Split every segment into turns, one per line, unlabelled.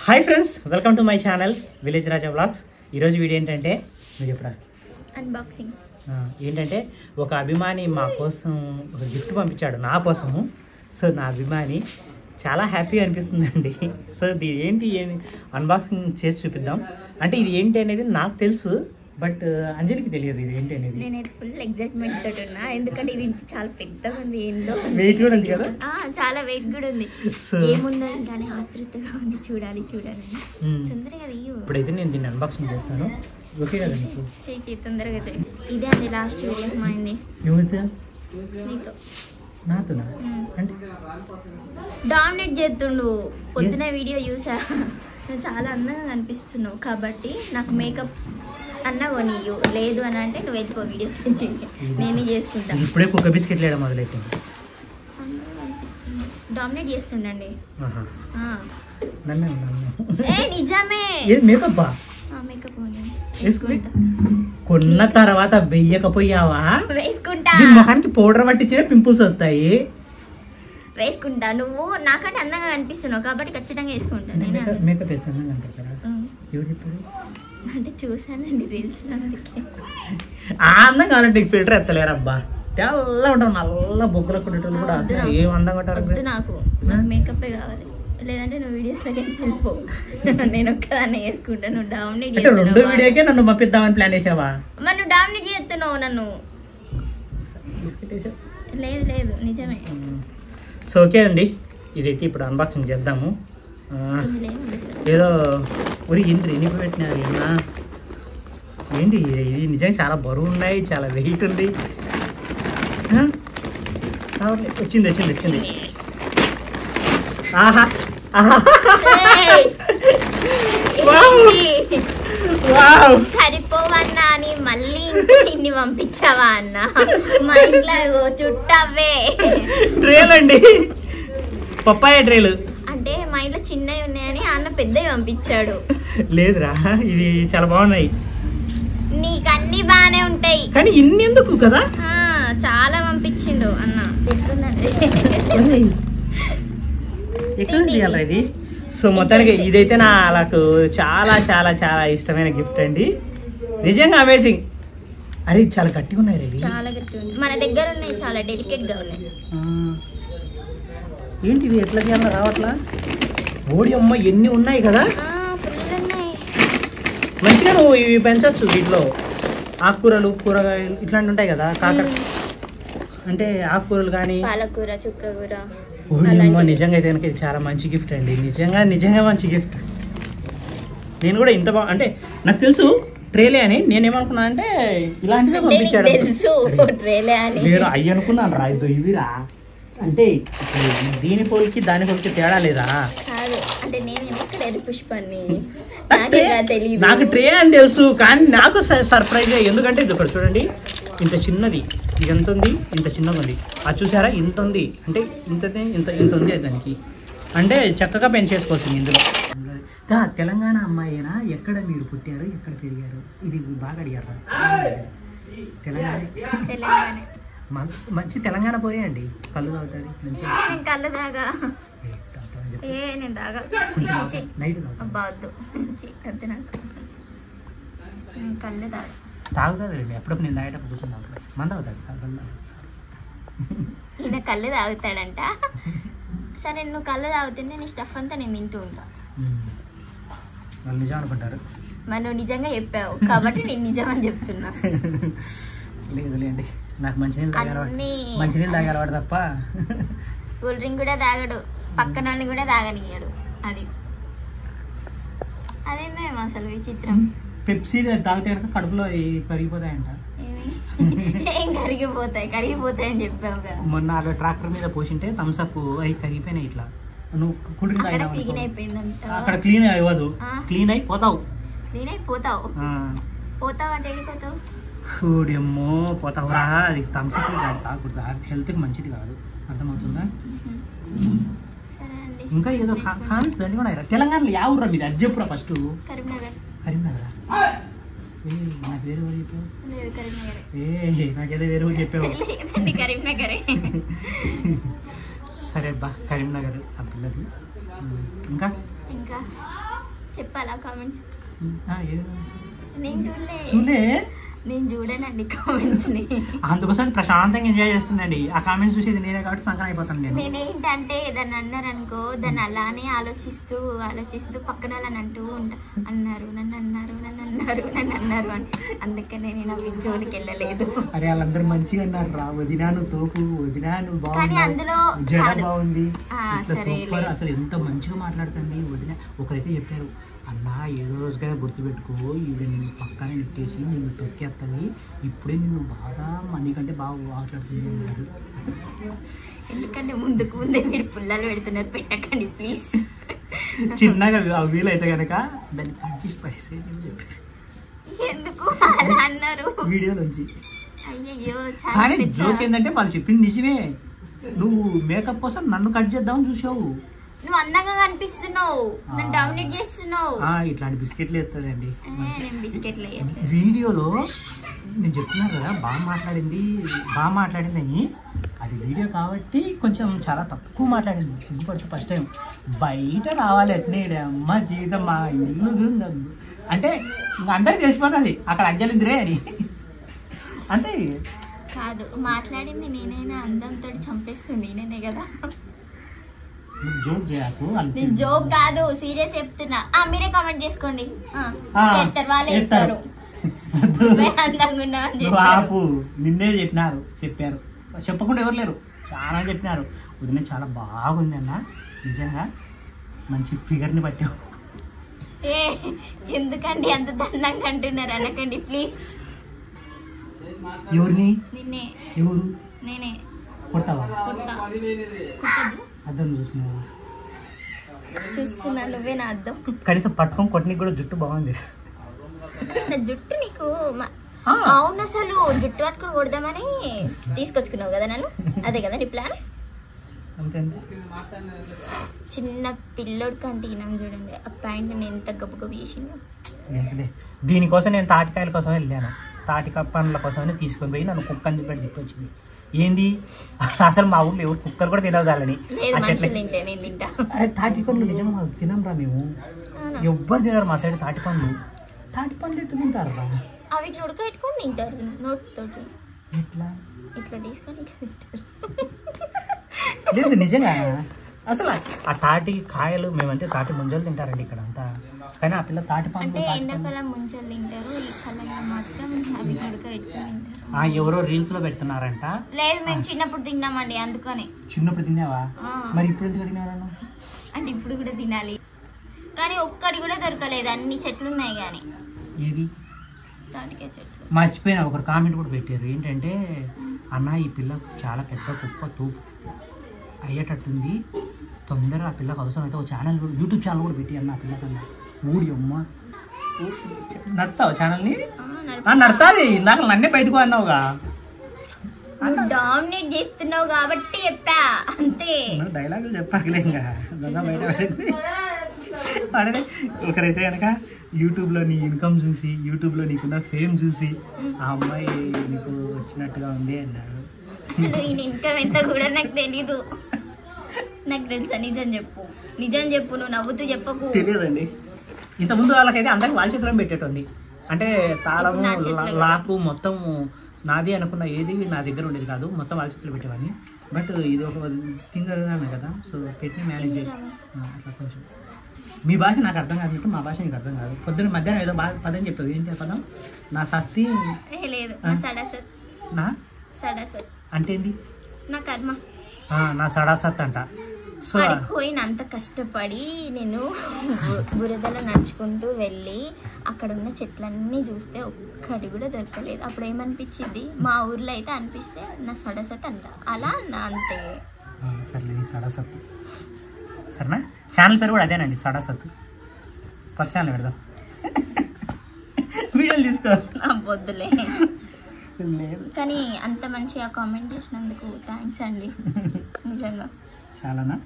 Hi friends welcome to my channel village Raja blogs ఈరోజు video ఏంటంటే నువ్వు చెప్పరా?
అన్బాక్సింగ్
ఏంటంటే ఒక అభిమాని మా కోసం ఒక గిఫ్ట్ పంపించాడు నా కోసము. సో నా అభిమాని చాలా హ్యాపీగా అనిపిస్తుందండి. సో ఇది ఏంటి అన్బాక్సింగ్ చేసి చూపిద్దాం. అంటే ఇది ఏంటి అనేది నాకు తెలుసు. బట్ అంజలికి తెలియదు ఇది ఏంటి అనేది.
నేనైతే ఫుల్ ఎగ్జైట్మెంట్ తోటి ఉన్నా. ఎందుకంటే ఇది చాలా పెద్దగా ఉంది ఏందో
వెయిట్ కూడా ఉంది కదా?
ఆ, చాలా వెయిట్ కూడా ఉంది. ఏముందో కానీ ఆతృతగా ఉంది. చూడాలి చూడాలి.
మ్,
తొందరగా తీయు
ఇప్పుడైతే నేను దీన్ని అన్బాక్సింగ్ చేస్తాను. ఓకే కదా నీకు?
చేయి చేయి తొందరగా చేయి. ఇదే అండి లాస్ట్ వీడియో మా అయింది
ఏమవుతా
నీతో
నాతోనా?
మ్.
అంటే?
డామినేట్ చేస్తుండు. పొద్దున వీడియో చూసా. నువ్వు చాలా అందంగా కనిపిస్తున్నావు. కాబట్టి నాకు మేకప్ అన్నా కొనియు లేదు అని అంటే నువ్వు వెళ్ళిపో వీడియో నేనే చేసుకుంటా.
ఇప్పుడే కుక్క బిస్కెట్
అందంగా కనిపిస్తుంది డామినేట్ చేస్తుండండి. నిజమే.
మేకప్ కొన్న తర్వాత వెయ్యకపోయావా
వేసుకుంటా.
ముఖానికి పౌడర్ పట్టించిన పింపుల్స్ వస్తాయి.
వేసుకుంటా. నువ్వు నాకంటే అందంగా కనిపిస్తున్నావు కాబట్టి ఖచ్చితంగా వేసుకుంటా.
మేకప్ మేకప్ వేస్తాను
అంటే చూసానండి రీల్స్
అందం కావాలంటే నీకు ఫిల్టర్ ఎత్తలేరబ్బా. తెల్ల ఉంటారు నల్ల బొగ్గుల కొట్టేటోళ్ళు కూడా అదే. ఏం అందంగా
వద్దు నాకు. మేకప్ కావాలి. లేదంటే నువ్వు వీడియోస్లోకి వెళ్ళిపో. నేను ఒక్కదాన్ని వేసుకుంటా నువ్వు డామినేట్
రెండో వీడియోకే నన్ను పంపిద్దామని ప్లాన్ వేసావా
మరి నువ్వు డామినేట్ చేస్తున్నావు నన్ను. లేదు లేదు నిజమే.
సో ఓకే అండి. ఇదైతే ఇప్పుడు అన్బాక్సింగ్ చేద్దాము? ఏదో ఉరి ఇంద్ర ఎన్ని పెట్టినారు ఏమన్నా ఏంటి ఇది? నిజంగా చాలా బరువు ఉన్నాయి చాలా వెయిట్ ఉంది. వచ్చింది వచ్చింది వచ్చింది. ఆహా!
సరిపోవన్నా అని మళ్ళీ ఇన్ని పంపించావా అన్న? మా ఇంట్లో చుట్టవే
ట్రేలు అండి. పప్పాయ ట్రేలు.
అంటే మా ఇంట్లో చిన్నవి ఉన్నాయని అన్న పెద్దవి పంపించాడు.
లేదురా ఇవి చాలా బాగున్నాయి.
నీకు అన్ని బాగానే ఉంటాయి.
కానీ ఇన్ని ఎందుకు కదా
చాలా పంపించిండు అన్న.
ఎక్కడ తీయాలరా ఇది? సో మొత్తానికి ఇదైతే నాకు చాలా చాలా చాలా ఇష్టమైన గిఫ్ట్ అండి. నిజంగా అమేజింగ్. అరే ఇది చాలా గట్టిగా ఉన్నాయి.
చాలా మన దగ్గర ఉన్నాయి చాలా డెలికేట్గా ఉన్నాయి.
ఆ. ఏంటి ఇది ఎట్లా తీయాలో రావట్లా? ఓడి అమ్మ ఎన్ని ఉన్నాయి కదా? మంచిగా నువ్వు ఇవి పెంచవచ్చు వీటిలో. ఆకుకూరలు కూరగాయలు ఇట్లాంటివి ఉంటాయి కదా కాకర. అంటే ఆకుకూరలు కానీ
పాలకూర చుక్కకూర.
నిజంగా అయితే కనుక ఇది చాలా మంచి గిఫ్ట్ అండి. నిజంగా నిజంగా మంచి గిఫ్ట్ నేను కూడా ఇంత బా అంటే నాకు తెలుసు ట్రేలే అని నేనేమనుకున్నా అంటే
నీకు
పంపించాడు. నేను అయ్యి అనుకున్నాను రా ఇది ఇవిరా. అంటే దీని పోలికి దాని పోలికి తేడా లేదా?
అంటే పుష్పాన్ని
నాకు ట్రే- అని తెలుసు కానీ నాకు సర్ప్రైజ్ ఎందుకంటే ఇది ఒకటి చూడండి. ఇంత చిన్నది. ఇది ఎంత ఉంది? ఇంత చిన్నగా ఉంది. అది చూసారా? ఇంత ఉంది. అంటే ఇంతది ఇంత ఇంత ఉంది దానికి. అంటే చక్కగా పెంచేసుకోవచ్చు ఇందులో. తెలంగాణ అమ్మాయినా? ఎక్కడ మీరు పుట్టారు? ఎక్కడ పెరిగారు? ఇది బాగా అడిగారు? తెలంగాణ మంచి తెలంగాణ పోరే అండి. కళ్ళు తాగుతుంది
కళ్ళు దాగా ఏ నేను దాగా ఛీ, ఛీ.
నైట్ తాగుతుంది
అబ్బా వద్దు. ఛీ, వద్దు నాకు. నేను కళ్ళు దాగా
తాగుతుంది ఎప్పుడప్పుడు నేను తాగేటప్పుడు కూర్చొని తాగుతుంది మంద అవుతుంది కళ్ళు
ఈయన కళ్ళు తాగుతాడంట. సరే నువ్వు కళ్ళు తాగుతుంటే నీ స్టఫ్ అంతా నేను తింటూ ఉంటా.
వాళ్ళు నిజం అనుకుంటారు.
మరి నువ్వు నిజంగా చెప్పావు. కాబట్టి నేను నిజం అని చెప్తున్నా.
లేదు లేండి. నాకు మంచినీళ్ళు తాగే అలవాటు
అన్నీ
మంచినీళ్ళు తాగే అలవాటు తప్ప
కూల్ డ్రింక్ కూడా తాగడు. పక్కన వాళ్ళని కూడా తాగనియ్యాడు అది. అదేందేమో అసలు విచిత్రం.
పెప్సీ తాగితే కనుక కడుపులో కరిగిపోతాయంట?
ఏం కరిగిపోతాయి? కరిగిపోతాయి అని చెప్పావు కదా.
మొన్న అలా ట్రాక్టర్ మీద పోసింటే థమ్స్అప్ అవి కరిగిపోయినాయి ఇట్లా. నువ్వు కుడికి
అక్కడ క్లీన్
అవ్వదు. క్లీన్ అయిపోతావు
క్లీన్ అయిపోతావు. పోతావు అంటే వెళ్ళిపోతావు
చూడమ్మో పోతావురా. అది థమ్స్అప్ తాగకూడదు హెల్త్కి మంచిది కాదు. అర్థమవుతుందా? ఇంకా ఏదో. కామెంట్స్ దండి కూడా. తెలంగాణలో యా ఊర్రా మీది? అది చెప్పురా ఫస్ట్.
కరీంనగర్.
కరీంనగర్? ఏ నాకు వేరే ఊరు చెప్పావు? ఏ నాకేదో వేరే ఊరు చెప్పావు.
కరీంనగరే.
సరే బా కరీంనగర్ ఆ పిల్లది. ఇంకా?
ఇంకా చెప్పాలా కామెంట్స్ చూడలే.
చూలే
నేను చూడనండి కామెంట్స్ని.
అందుకోసం ప్రశాంతంగా ఎంజాయ్ చేస్తుందండి. ఆ కామెంట్స్ చూసేది నేనే కాబట్టి సంకరం అయిపోతాను నేను.
నేనేంటంటే దాన్ని అన్నారు అనుకో దాన్ని అలానే ఆలోచిస్తూ ఆలోచిస్తూ పక్కన వాళ్ళని అంటూ ఉంటా అన్నారు నన్ను అన్నారు నన్ను అన్నారు నన్ను అన్నారు అని. అందుకనే నేను అవి జోలికి వెళ్ళలేదు.
అరే వాళ్ళందరూ మంచిగా అన్నారు రా. వదినాను తోపు. వదినాను
కానీ
బాగుంది.
అందులో
జడ. బాగుంది అసలు ఎంత మంచిగా మాట్లాడుతుంది వదిన. ఒకరైతే చెప్పారు అన్నా ఏదో రోజుగా గుర్తుపెట్టుకో ఈవిడ నిన్ను పక్కన నెట్టేసి నిన్ను తొక్కేస్తుంది ఇప్పుడే నిన్ను బాగా మనకంటే బాగా మాట్లాడుతుంది
ఎందుకంటే ముందుకు ముందే మీరు పుల్లలు పెడుతున్నారు పెట్టకండి ప్లీజ్.
చిన్నగా వీలైతే కనుక దాన్ని పంచి స్పైస్
ఎందుకు అలా అన్నారు? అయ్యయ్యో చాలా
కానీ జోక్ ఏంటంటే వాళ్ళు చెప్పింది నిజమే. నువ్వు మేకప్ కోసం నన్ను కట్ చేద్దామని చూసావు.
నువ్వు అందంగా కనిపిస్తున్నావు. నన్ను
ఆ.
డామినేట్ చేస్తున్నావు.
ఆ, ఇట్లాంటి బిస్కెట్లు
నేను బిస్కెట్లు
వీడియోలో నేను చెప్తున్నాను కదా బాగా మాట్లాడింది బాగా మాట్లాడింది అని అది వీడియో కాబట్టి కొంచెం చాలా తక్కువ మాట్లాడింది. సిగ్గుపడుతూ ఫస్ట్ టైం బయట రావాలి ఎట్నే అమ్మ జీవితం మా ఇల్లు. అంటే అందరికి తెలిసిపోతుంది. అక్కడ అంజలిందిరే అని. అంటే
కాదు మాట్లాడింది నేనైనా అందంతో చంపేస్తుంది నేనే కదా. నేను జోక్ కాదు సీరియస్ చెప్తున్నా. ఆ మీరే కామెంట్ చేసుకోండి. చేస్తారు వాళ్ళే. చెప్తారు.
ఆపు. నిన్నే చెప్పినారు చెప్పారు. చెప్పకుండా ఎవరు లేరు. చాలా చెప్పినారు. వదిన చాలా బాగుంది అన్న. నిజంగా మంచి ఫిగర్ని పట్టావు.
ఏ ఎందుకండి అంత దండంగా అంటున్నారు? అనకండి ప్లీజ్
ఎవరిని?
నిన్నే.
ఎవరు?
నేనే.
కొడతావా?
కొడతా.
అద్దం
చూస్తున్నా నువ్వే నా అద్దం
కనీసం పట్టుకొని కొట్టనికి కూడా జుట్టు బాగుంది.
నా జుట్టు నీకు అవును అసలు జుట్టు పట్టుకుని కొడదామని తీసుకొచ్చుకున్నావు కదా నన్ను? అదే కదా నీ ప్లాన్. చిన్న పిల్లోడు కంటే ఈనం చూడండి ఆ ప్యాంట్ నేను ఎంత గబ్బు గబ్బు చేసిండు.
దీనికోసం నేను తాటికాయల కోసం వెళ్ళాను. తాటికాయ పండ్ల కోసమని తీసుకొని పోయి నన్ను కుక్క అని చెప్పి ఏంది? అసలు మా ఊర్లో ఎవరు కుక్కలు కూడా
నేను తింటా
అరే తాటి పండ్లు నిజంగా మాకు తినంరా మేము? ఎవ్వరు తినరు మా సైడ్ తాటి పండ్లు. తాటి పండ్లు ఎట్టు తింటారు రా?
అవి ఉడకబెట్టుకొని తింటారు ఇట్లా తీసుకొని
లేదు నిజంగా. అసలు ఆ తాటి కాయలు మేమంటే తాటి ముంజలు తింటారండి ఇక్కడ అంతా కానీ ఆ పిల్ల తాటి
అంటే
పండ్లు
ఎండాకాలం ముంచలు తింటారు ఈ కాలంలో మాత్రం అవి
ఆ ఎవరో రీల్స్లో పెడుతున్నారంట.
లేదు మేము చిన్నప్పుడు తిన్నామండి అందుకని.
చిన్నప్పుడు తిన్నావా. మరి ఇప్పుడు ఎందుకు తినేవాళ్ళను
అంటే ఇప్పుడు కూడా తినాలి. కానీ ఒక్కటి కూడా దొరకలేదు అన్ని చెట్లు ఉన్నాయి కానీ.
ఏది? మర్చిపోయినా ఒకరు కామెంట్ కూడా పెట్టారు. ఏంటంటే అన్న ఈ పిల్ల చాలా పెద్ద కుప్ప తూపు. అయ్యేటట్టుంది. తొందరగా ఆ పిల్లకి అవసరం అయితే ఒక ఛానల్ కూడా యూట్యూబ్ ఛానల్ కూడా పెట్టి అన్న ఆ పిల్లకన్నా ఊడి అమ్మ. నడతావు ఛానల్ని నడతాది. ఇందాక నన్నే బయటకు అన్నావుగా.
డామినేట్ చేస్తున్నావు కాబట్టి చెప్పా. అంతే.
డైలాగులు చెప్పాకలే ఇంకా. బయట ఒకరైతే కనుక యూట్యూబ్లో నీ ఇన్కమ్ చూసి యూట్యూబ్లో నీకున్న ఫేమ్ చూసి ఆ అమ్మాయి నీకు వచ్చినట్టుగా ఉంది అన్నాడు.
అసలు ఈయన ఇన్కమ్ ఎంత కూడా నాకు తెలీదు. నాకు తెలుసా నిజం చెప్పు. నిజం చెప్పు నువ్వు నవ్వుతూ చెప్పకు.
తెలియదండి. ఇంతకుముందు వాళ్ళకైతే అందరికి వాళ్ళ చేతిలో పెట్టేటోంది. అంటే తాళము
ఇప్పుడు నా చేతిలో
లా-
కదా.
లాకు మొత్తం నాది అనుకున్న ఏది నా దగ్గర ఉండేది కాదు. మొత్తం వాళ్ళ చేతిలో పెట్టేవాడిని. బట్ ఇది ఒక తింగరగానే కదా సో పెట్టి మేనేజ్ అట్లా కొంచెం. మీ భాష నాకు అర్థం కాదు మా భాష నీకు అర్థం కాదు. పొద్దున్న మధ్యాహ్నం ఏదో బాగా పదం చెప్పావు. ఏంటి పదం? నా సస్తి.
నా
అంటే ఏంది?
నా కర్మ.
నా సడాసత్ అంట. సో
పడిపోయిన అంత కష్టపడి నేను బురదలో నడుచుకుంటూ వెళ్ళి అక్కడ ఉన్న చెట్లన్నీ చూస్తే ఒక్కటి కూడా దొరకలేదు. అప్పుడు ఏమనిపించింది మా ఊర్లో అయితే అనిపిస్తే నా సడసత్ అంట. అలా నా అంతే.
నీ సడాసత్. సరేనా? ఛానల్ పేరు కూడా అదేనండి సడాసత్. కొత్త ఛానల్ పెడదాం. వీడియోలు తీసుకో. లేదు.
కానీ అంత మంచిగా కామెంట్ చేసినందుకు థ్యాంక్స్ అండి. నిజంగా.
చాలానా?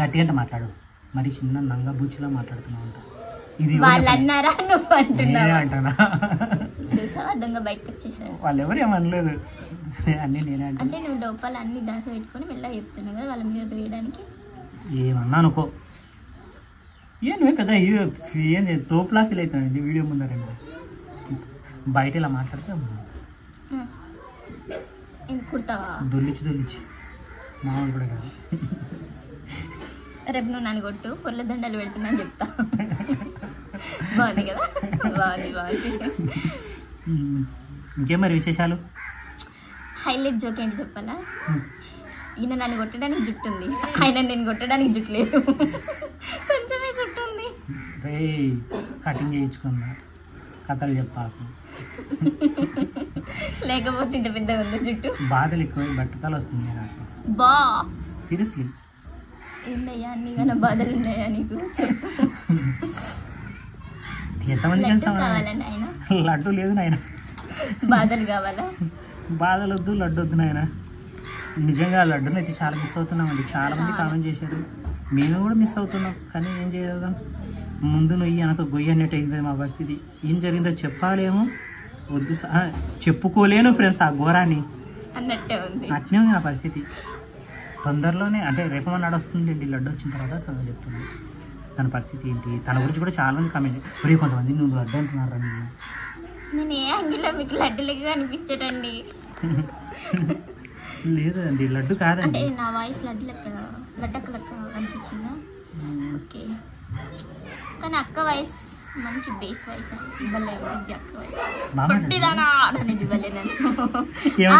గట్టిగా మాట్లాడు. మరి చిన్న నంగ బూచిలా మాట్లాడుతున్నావు అంట. ఇది
వాళ్ళు? అన్నారా నువ్వు
నేనే
అంటున్నావా
అంటానా?
చూసావా? దొంగ బయటకు వచ్చేసారు
వాళ్ళు ఎవరు ఏమనలేదు అన్నీ నేనే
అంటే నువ్వు డోపాలు అన్ని దాసి పెట్టుకొని వెళ్ళా చెప్తున్నావు కదా వాళ్ళ మీద వేయడానికి?
ఏమన్నా అనుకో. ఏ నువ్వే కదా హీరో ఏంది? తోపులా ఫీల్ అవుతానండి వీడియో ముందరండి బయట ఇలా మాట్లాడితే
కుడతావా?
దొల్లిచి దొల్లిచి
రేపు నువ్వు నన్ను కొట్టు పొర్ల దండలు పెడుతున్నాను చెప్తా. బాగుంది కదా? బాగుంది బాగుంది.
ఇంకేం మరి విశేషాలు?
హైలైట్ జోక్ ఏంటి చెప్పాలా? ఈయన నన్ను కొట్టడానికి జుట్టు ఉంది. ఆయన నేను కొట్టడానికి జుట్టు లేదు. కొంచెమే జుట్టు ఉంది.
కటింగ్ చేయించుకున్నా కథలు చెప్పాకు.
లేకపోతే ఇంత పెద్దగా ఉంది జుట్టు.
బాధలు ఎక్కువ బట్టతలు వస్తుంది నాకు.
బా.
సీరియస్లీ?
ఏందయ్యా అన్ని బాధలు ఉన్నాయా నీకు? చెప్పు.
ఎంతమంది
కావాలండి ఆయన
లడ్డు లేదు నాయన.
బాధలు కావాలా?
బాధలు వద్దు లడ్డు వద్దు నాయన. నిజంగా లడ్డుని అయితే చాలా మిస్ అవుతున్నామండి. చాలా మంది. కామెంట్ చేశారు. మేము కూడా మిస్ అవుతున్నాం కానీ ఏం చేద్దాం ముందు నువ్వు వెనక గొయ్యి అన్నట్టు అయింది మా పరిస్థితి. ఏం జరిగిందో చెప్పాలేమో? వద్దు చెప్పుకోలేను ఫ్రెండ్స్ ఆ ఘోరాన్ని.
అన్నట్టే ఉంది.
అట్నే ఉంది నా పరిస్థితి. తొందరలోనే అంటే రేపు నాడు వస్తుందండి లడ్డు వచ్చిన తర్వాత తను చెప్తుంది తన పరిస్థితి ఏంటి? తన గురించి కూడా చాలా మంది కామెంట్ మరి కొంతమంది నువ్వు లడ్డు అంటున్నారా నేను
నేను ఏ అంగిలో మీకు లడ్డులుగా అనిపించడండి
లేదండి లడ్డు
అంటే
కాదండి
నా వాయిస్ లడ్డు లెక్క లడ్డక్క లెక్క అనిపించిందా? ఓకే. కానీ అక్క వాయిస్ మంచి బేస్ వాయిస్ భలే పుట్టిదానా అనేది భలే నన్ను?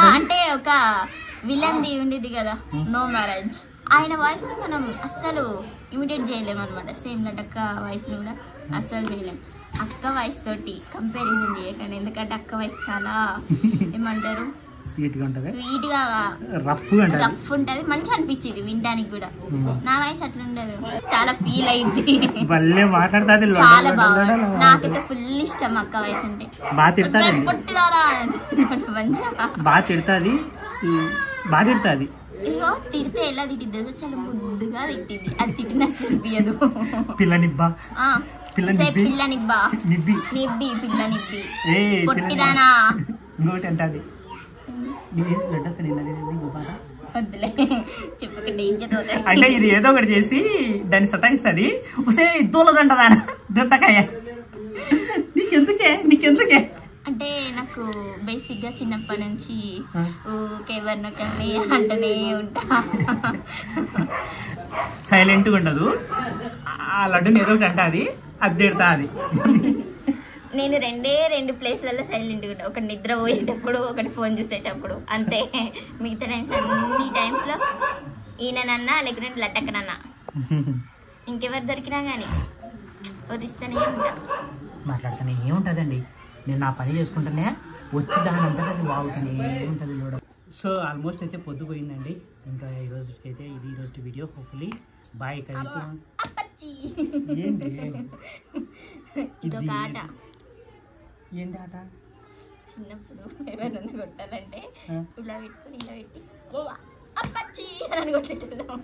అంటే ఒక విలన్ది ఉండేది కదా నో మ్యారేజ్ ఆయన వాయిస్ని మనం అస్సలు ఇమిటేట్ చేయలేము అనమాట సేమ్ లడ్డక్క వాయిస్ని కూడా అస్సలు చేయలేం. అక్క వాయిస్ తోటి కంపారిజన్ చేయకండి. ఎందుకంటే అక్క వాయిస్ చాలా ఏమంటారు?
స్వీట్గా ఉంటుంది? స్వీట్గా ఉంటుంది?
రఫ్ ఉంటది. మంచి అనిపించింది వినడానికి కూడా. నా వాయిస్ అట్లా ఉండదు చాలా ఫీల్ అయింది.
భలే మాట్లాడుతుంది
చాలా బాగా. నాకైతే ఫుల్ ఇష్టం అక్క వాయిస్ అంటే.
బాగా తిడతాదండి
పుట్టిదారా మంచిగా.
బాగా తిడతాది. బాగా తిడతాది.
ఇగో తిడితే ఎలా తిట్టిద్ది? చాలా ముద్దుగా తిట్టింది అది తిట్టినట్టు అనిపించదు
పిల్ల నిబ్బా.
ఆ,
పిల్ల నిబ్బి.
నిబ్బా.
నిబ్బి.
పిల్ల నిబ్బి.
ఏ పిల్ల ఇంకోటి అంటది. అంటే ఇది ఏదో ఒకటి చేసి దాన్ని సతాయిస్తుంది. ఉసే దూలదంటదా దొండకాయ. నీకెందుకే? నీకెందుకే?
అంటే నాకు బేసిక్గా చిన్నప్పటి నుంచి
ఆ.
ఊకే ఎవరినొకరిని అంటనే ఉంటా.
సైలెంట్గా ఉండదు. ఆ లడ్డుని ఏదో ఒకటి అంటది అది. తిడతా అది.
నేను రెండే రెండు ప్లేస్లలో సైలెంట్ ఉంటా ఒకటి నిద్ర పోయేటప్పుడు ఒకటి ఫోన్ చూసేటప్పుడు. అంతే. మిగతా టైమ్స్ అన్ని టైమ్స్లో ఈయననన్నా లేకుంటే లట్టక్కనన్నా ఇంకెవరు దొరికినా కానీ వదిస్తూనే ఉంటా.
మాట్లాడుతూనే ఏముంటుందండి? నేను నా పని చేసుకుంటానే వచ్చి దాని అంతటా అది బాగుంటుంది ఏముంటుంది చూడ. సో ఆల్మోస్ట్ అయితే పొద్దుపోయిందండి ఇంకా ఈ రోజుకి అయితే ఇది ఈ రోజు వీడియో. హోప్ఫుల్లీ బాయ్ ఏంటి?
ఇదొక ఆట.
ఏంటి ఆట?
చిన్నప్పుడు ఎవరైనా కొట్టాలంటే. ఇలా పెట్టుకుని ఇలా పెట్టి "ఓ, అప్పచ్చి అని కొట్టేటోళ్ళం.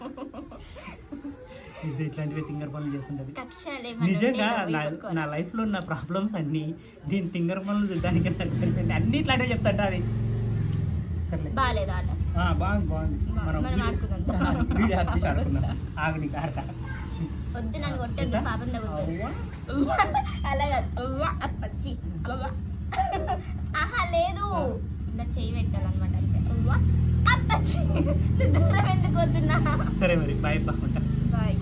ఇది ఇట్లాంటివి తింగర్ పనులు చేస్తుంటది. నిజంగా నా. నా లైఫ్లో ఉన్న ప్రాబ్లమ్స్ అన్నీ దీని తింగర్ పనులు చూడడానికి నాకు సరిపోయింది అన్ని ఇట్లాంటివి చెప్తాట అది. బాగుంది బాగుంది.
మనం
వీడియో-
ఆడుకుందాం.
వీడియో ఆర్టిస్ట్ ఆడుకుందాం. ఆగు నీకు ఆడతా.
వద్దు నన్ను కొట్టద్దు? పాపం తగ్గుతుంది. అలా కాదు. ఆహా లేదు. ఇలా చేయి పెట్టాలన్నమాట అంతే. అవ్వ, అప్పచ్చి. దూరం ఎందుకు వద్దున్నా?
సరే మరి బాయ్
బాయ్